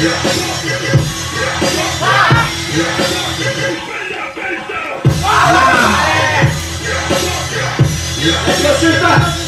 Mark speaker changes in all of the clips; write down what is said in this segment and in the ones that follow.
Speaker 1: Let's go shoot that!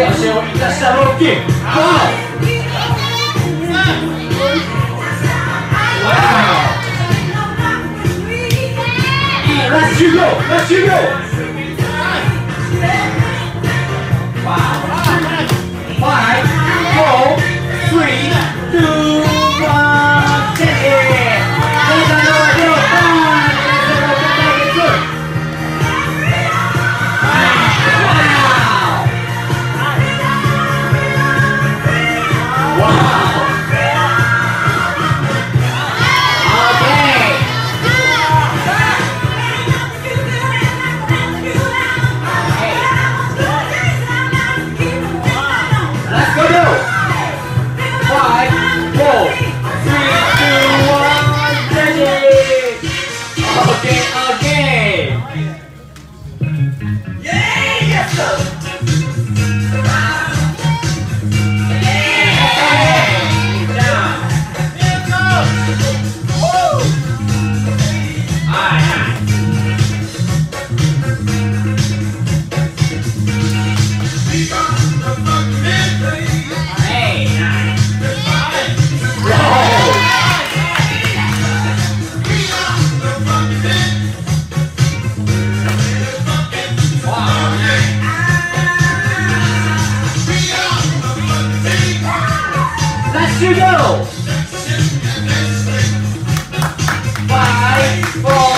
Speaker 1: Let's you go! Let's you go! Okay you go? Five, four,